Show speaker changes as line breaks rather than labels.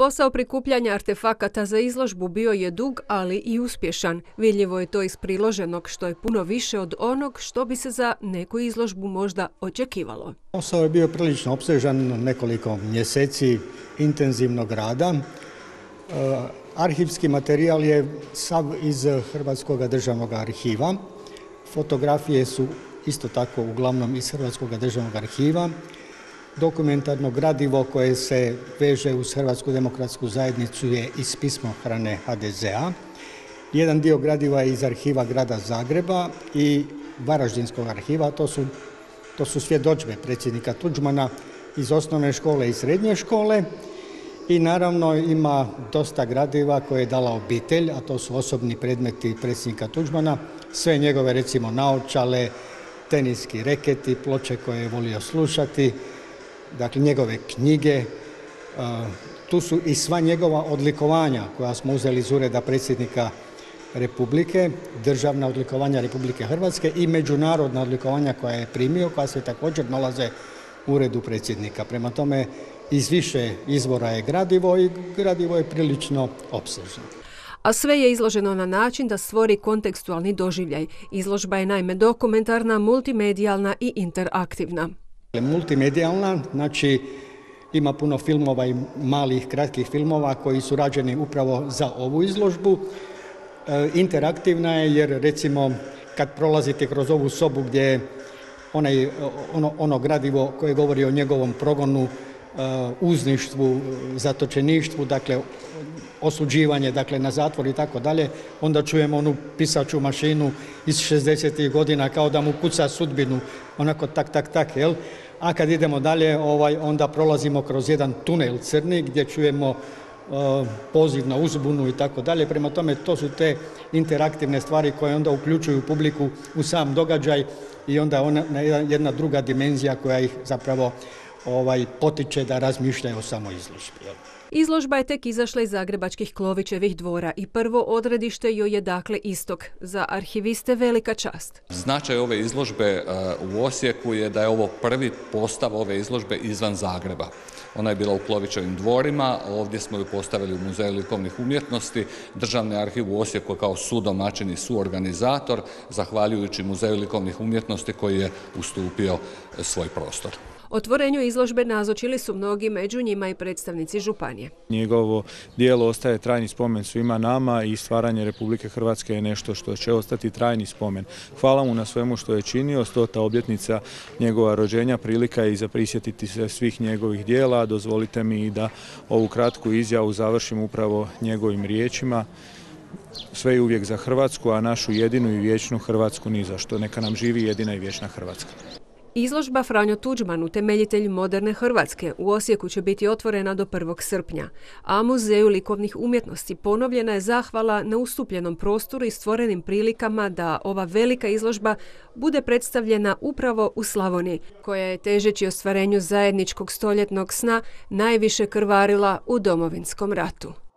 Posao prikupljanja artefakata za izložbu bio je dug, ali i uspješan. Vidljivo je to iz priloženog što je puno više od onog što bi se za neku izložbu možda očekivalo.
Posao je bio prilično opsežan nekoliko mjeseci intenzivnog rada. E, arhivski materijal je sav iz Hrvatskog državnog arhiva. Fotografije su isto tako uglavnom iz Hrvatskog državnog arhiva dokumentarno gradivo koje se veže uz Hrvatsku demokratsku zajednicu je iz pismohrane HDZ-a. Jedan dio gradiva je iz arhiva grada Zagreba i Varaždinskog arhiva, to su, to su svjedočbe predsjednika Tuđmana iz osnovne škole i srednje škole i naravno ima dosta gradiva koje je dala obitelj, a to su osobni predmeti predsjednika Tuđmana, sve njegove recimo naočale, teniski reketi, ploče koje je volio slušati, dakle njegove knjige, e, tu su i sva njegova odlikovanja koja smo uzeli iz ureda predsjednika Republike, državna odlikovanja Republike Hrvatske i međunarodna odlikovanja koja je primio, koja se također nalaze u uredu predsjednika. Prema tome, iz više izvora je gradivo i gradivo je prilično opsežno.
A sve je izloženo na način da stvori kontekstualni doživljaj. Izložba je naime dokumentarna, multimedijalna i interaktivna.
Multimedijalna, znači ima puno filmova i malih kratkih filmova koji su rađeni upravo za ovu izložbu. E, interaktivna je jer recimo kad prolazite kroz ovu sobu gdje je ono, ono gradivo koje govori o njegovom progonu, uzništvu, zatočeništvu, dakle osuđivanje dakle, na zatvor i tako dalje, onda čujemo onu pisaču mašinu iz 60. godina kao da mu kuca sudbinu, onako tak, tak, tak, jel? A kad idemo dalje, ovaj, onda prolazimo kroz jedan tunel crni gdje čujemo uh, poziv na uzbunu i tako dalje. Prema tome, to su te interaktivne stvari koje onda uključuju publiku u sam događaj i onda ona jedna druga dimenzija koja ih zapravo ovaj, potiče da razmišljaju o samoj izložbi.
Izložba je tek izašla iz Zagrebačkih Klovićevih dvora i prvo odredište joj je dakle istok. Za arhiviste velika čast.
Značaj ove izložbe e, u Osijeku je da je ovo prvi postav ove izložbe izvan Zagreba. Ona je bila u Klovićevim dvorima, ovdje smo ju postavili u Muzeju likovnih umjetnosti. Državni arhiv u Osijeku kao sudomačin i suorganizator, zahvaljujući Muzeju likovnih umjetnosti koji je ustupio svoj prostor.
Otvorenju izložbe nazočili su mnogi, među njima i predstavnici Županije.
Njegovo dijelo ostaje trajni spomen svima nama i stvaranje Republike Hrvatske je nešto što će ostati trajni spomen. Hvala mu na svemu što je činio, stota obljetnica njegova rođenja, prilika je i za prisjetiti se svih njegovih dijela. Dozvolite mi i da ovu kratku izjavu završim upravo njegovim riječima sve je uvijek za Hrvatsku, a našu jedinu i vječnu Hrvatsku ni zašto. Neka nam živi jedina i vječna Hrvatska.
Izložba Franjo Tuđman, utemeljitelj moderne Hrvatske, u Osijeku će biti otvorena do 1. srpnja, a Muzeju likovnih umjetnosti ponovljena je zahvala na ustupljenom prostoru i stvorenim prilikama da ova velika izložba bude predstavljena upravo u Slavoniji, koja je težeći ostvarenju zajedničkog stoljetnog sna najviše krvarila u domovinskom ratu.